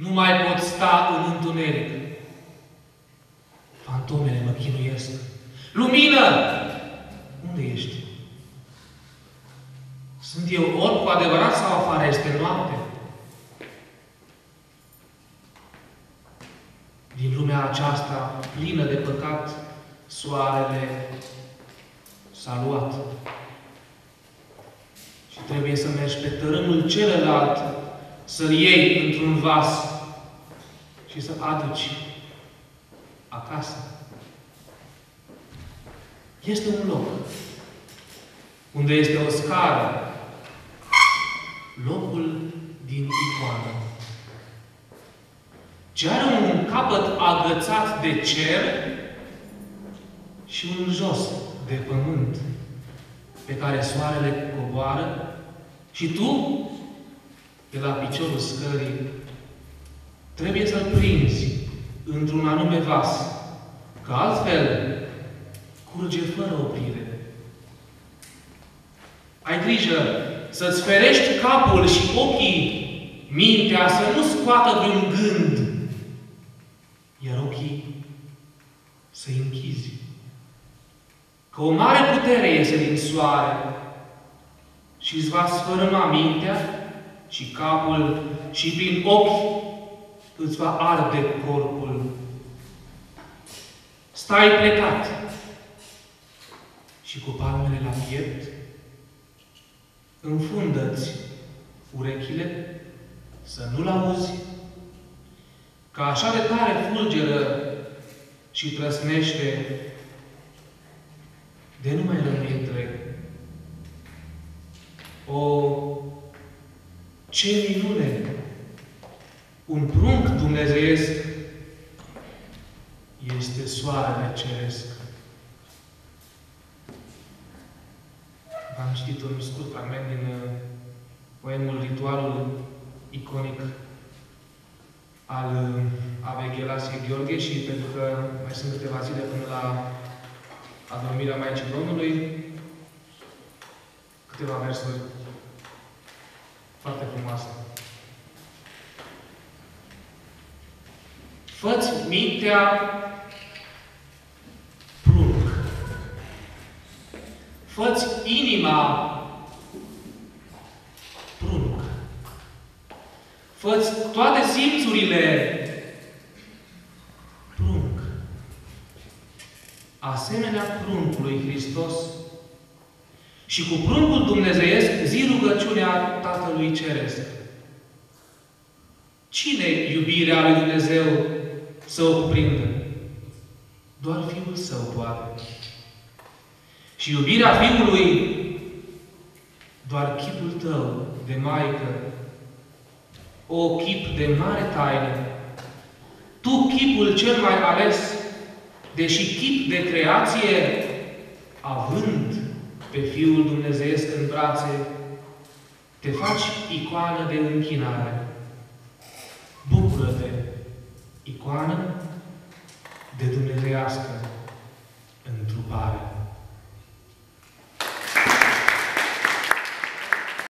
Nu mai pot sta în întuneric. Fantomele mă chinuiesc. Lumină! Unde ești? Sunt eu orb cu adevărat sau afară este noapte? Din lumea aceasta plină de păcat, soarele s-a luat. Și trebuie să mergi pe tărâmul celălalt, să-l iei într-un vas și să aduci acasă. Este un loc unde este o scară, locul din icoană. Ce are un capăt agățat de cer și un jos de pământ pe care soarele coboară și tu, de la piciorul scării, trebuie să-l prinzi într-un anume vas, că altfel curge fără oprire. Ai grijă să-ți ferești capul și ochii, mintea, să nu scoată vreun gând, iar ochii să-i închizi. Că o mare putere iese din soare și îți va sfărâma mintea și capul și prin ochi îți va arde corpul. Stai plecat și cu palmele la piept înfundă-ți urechile să nu-l auzi, că așa de tare fulgeră și trăsnește de nu mai rămâi întreg. O, ce minune! Un prunc dumnezeiesc este soarele ceresc. Am citit un scurt fragment din uh, poemul Ritualul iconic al uh, Aveghelasie Gheorghe și pentru că mai sunt câteva zile până la adormirea Maicii Domnului, câteva versuri foarte frumoase. Făți mintea prunc. Făți inima prunc. Făți toate simțurile prunc. Asemenea pruncului Hristos și cu pruncul dumnezeiesc zi rugăciunea Tatălui Ceresc. Cine iubirea lui Dumnezeu să o cuprindă? Doar Fiul Său poate. Și iubirea Fiului, doar chipul tău de Maică, o chip de mare taină, tu chipul cel mai ales, deși chip de creație, având pe Fiul Dumnezeiesc în brațe, te faci icoană de închinare. Bucură-te, icoană de dumnezeiască întrupare.